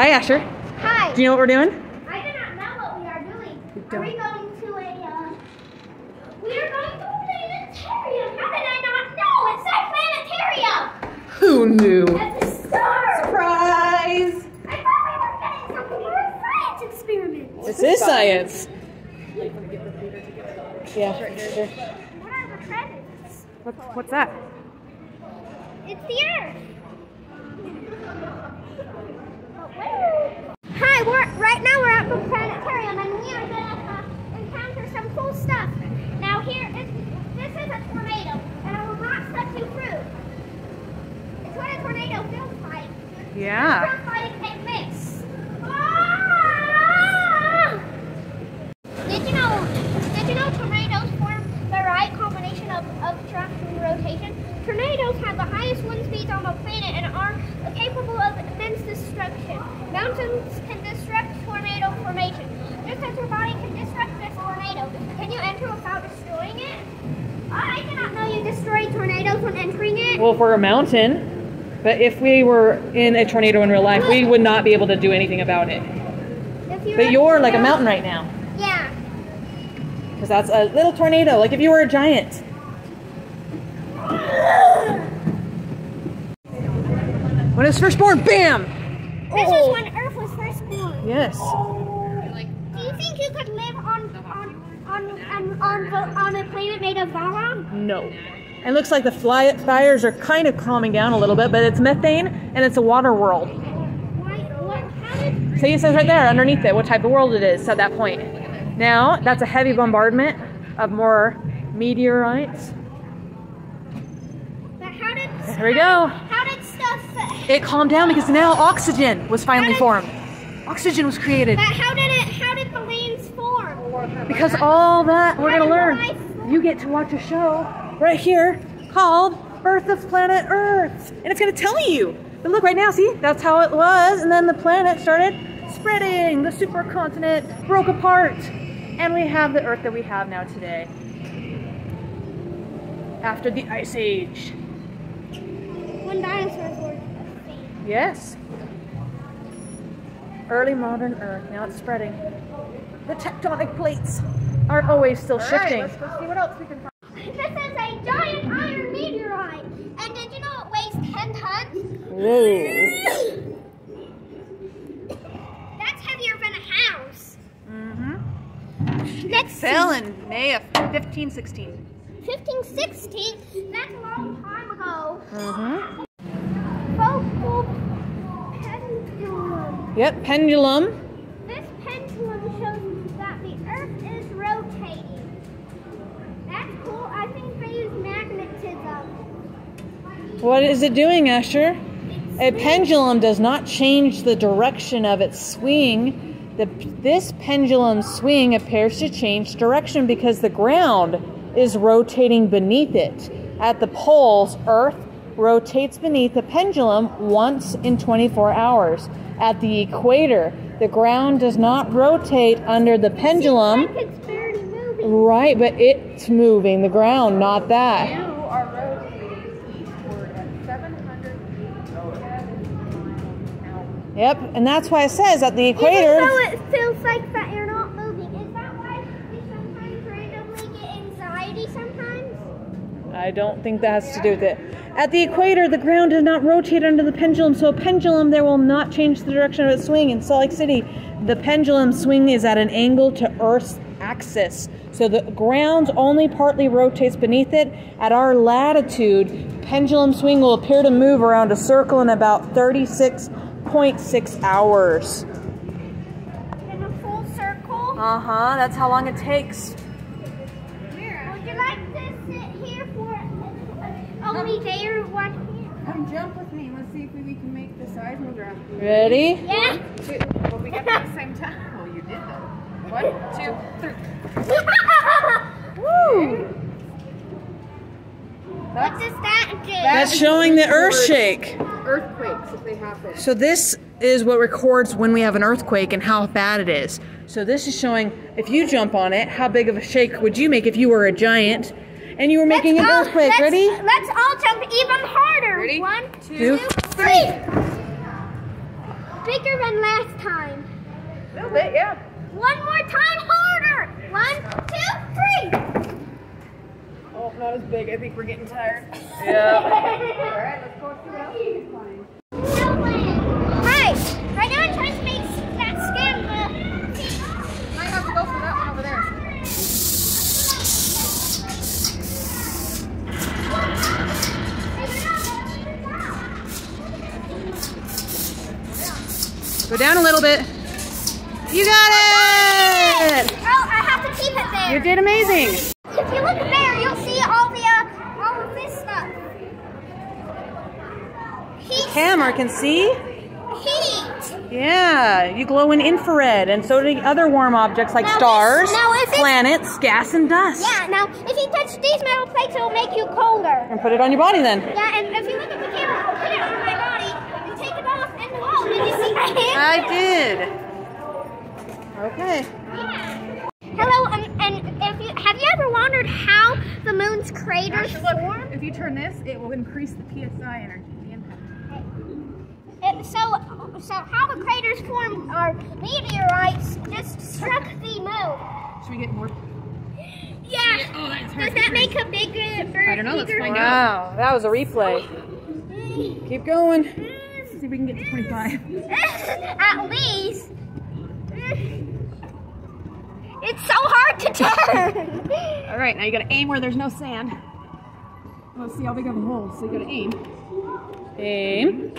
Hi, Asher. Hi. Do you know what we're doing? I do not know what we are doing. don't. Are we going to a, uh, we are going to a planetarium. How did I not know? It's a planetarium. Who knew? At the start. Surprise! I thought we were getting something for a science experiment. This is science. Yeah, sure. What are the credits? What, what's that? It's the Earth. Hi, we're right now we're at the planetarium and we are gonna uh, encounter some cool stuff. Now here is this is a tornado and I will not set you through. It's what a tornado feels like. Yeah. Feels like it makes. Ah! Did you know? Did you know tornadoes form the right combination of, of traction and rotation? Tornadoes have the highest wind speeds on the planet and are capable of immense destruction. Mountains can disrupt tornado formation, just as your body can disrupt this tornado. Can you enter without destroying it? I did not know you destroyed tornadoes when entering it. Well, if we're a mountain, but if we were in a tornado in real life, we would not be able to do anything about it. If you're But you're like a mountain right now, Yeah. because that's a little tornado, like if you were a giant. When it was first born, bam! This Oh. is when Earth was first born. Yes. Do you think you could live on on on on on, on a planet made of lava? No. It looks like the fly- fires are kind of calming down a little bit, but it's methane and it's a water world. So What? How? See, it says right there underneath it what type of world it is at that point. Now, that's a heavy bombardment of more meteorites. But how did? Here we go. How did stuff? It calmed down because now oxygen was finally formed. Oxygen was created. But how did it? How did the lands form? Because all that we're going to learn. You get to watch a show right here called Birth of Planet Earth. And it's going to tell you. But look right now, see? That's how it was. And then the planet started spreading. The supercontinent broke apart. And we have the Earth that we have now today. After the Ice Age. When dinosaurs were extinct. Yes. Early modern Earth. Now it's spreading. The tectonic plates are always still shifting. Let's see what else we can find. This is a giant iron meteorite, and did you know it weighs ten tons? Whoa. That's heavier than a house. Mm-hmm. Next. Fell in May of 1516. 1516. That's a long time ago. Mm-hmm. Foucault pendulum. Yep, pendulum. This pendulum shows that the Earth is rotating. That's cool. I think they use magnetism. What is it doing, Asher? A pendulum does not change the direction of its swing. The, this pendulum swing appears to change direction because the ground is rotating beneath it. At the poles, Earth rotates beneath the pendulum once in 24 hours. At the equator, the ground does not rotate under the pendulum. Like it's barely moving. Right, but it's moving the ground, not that. You are rotating eastward at 700 miles Yep, and that's why it says at the Even equator. though it feels like that you're not moving. Is that why we sometimes randomly get anxiety sometimes? I don't think that has to do with it. At the equator, the ground does not rotate under the pendulum, so a pendulum there will not change the direction of its swing. In Salt Lake City, the pendulum swing is at an angle to Earth's axis, so the ground only partly rotates beneath it. At our latitude, pendulum swing will appear to move around a circle in about 36.6 hours. In a full circle? Uh huh. That's how long it takes. Would you like to sit here for uh, only day or one here? Come jump with me. Let's see if we can make the seismograph. Ready? Yeah? Two. Well, we got at the same time. Oh, you did that. One, two, three. Woo! what does that do? That's showing the earth shake. Earthquakes, if they happen. So this is what records when we have an earthquake and how bad it is. So this is showing if you jump on it, how big of a shake would you make if you were a giant and you were making an Let's all- earthquake? let's- Ready? Let's all jump even harder. Ready? One, Two, two, three. bigger than last time. A little bit, yeah. One more time harder. One, two, three. Oh, not as big. I think we're getting tired. Yeah. All right, let's go see what down a little bit. You got it! Oh, I have to keep it there. You did amazing. If you look there, you'll see all the uh, all of this stuff. Heat. Camera can see. Heat. Yeah, you glow in infrared, and so do other warm objects like Now this- stars, now planets, gas, and dust. Yeah. Now, if you touch these metal plates, it will make you colder. And put it on your body then. Yeah, and if you look at the camera, put it on my body and take it off, and whoa, did you see my hand? I did. Okay. Hello, um, and if you have you ever wondered how the moon's craters Asher, look, if you turn this, it will increase the PSI energy, the impact. It, so, so how the craters form are meteorites just struck the moon. Should we get more? Yeah. Oh, Does that make a bigger? I don't know, let's bigger- find out. Wow, that was a replay. Keep going. Let's see if we can get to 25. At least. It's so hard to turn. All right, now you gotta aim where there's no sand. Let's see how big of a hole, so you gotta aim. Aim.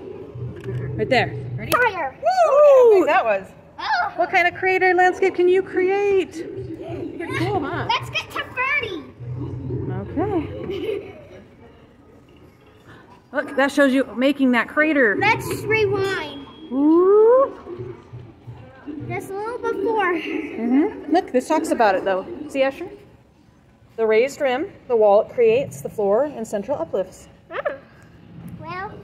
Right there. Ready? Fire. Woo! That was. Oh. What kind of crater landscape can you create? Pretty cool, huh? Let's get to 30. Okay. Look, that shows you making that crater. Let's rewind. Ooh. Just a little before. hmm Look, this talks about it though. See, Asher? The raised rim, the wall it creates, the floor, and central uplifts. Well.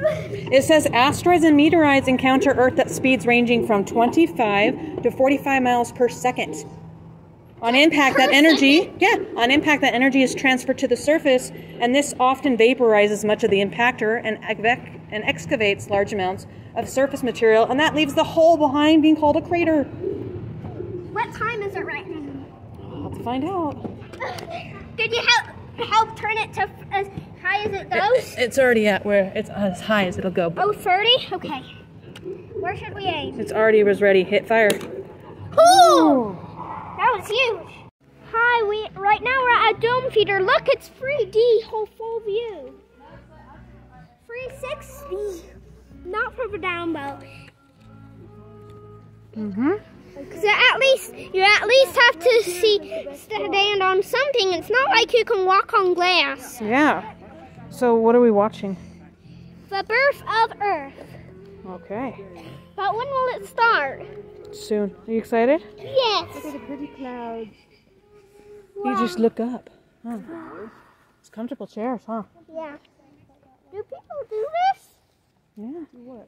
It says asteroids and meteorites encounter Earth at speeds ranging from 25 to 45 miles per second. On impact, that energy, yeah, on impact, that energy is transferred to the surface, and this often vaporizes much of the impactor and, evac- and excavates large amounts of surface material, and that leaves the hole behind being called a crater. What time is it right now? I'll have to find out. Did you help help turn it to as high as it goes? It's already at where it's as high as it'll go. Oh, 30? Okay. Where should we aim? It's already was ready. Hit fire. Ooh! That was huge. Hi, we right now we're at a dome theater. Look, it's 3D whole full view. 360. Not from a down bow. Mm-hmm. Because at least you at least have to see stand on something. It's not like you can walk on glass. Yeah. So what are we watching? The birth of Earth. Okay. But when will it start? Soon. Are you excited? Yes. Look at the pretty clouds. You just look up. Huh. It's comfortable chairs, huh? Yeah. Do people do this? Yeah.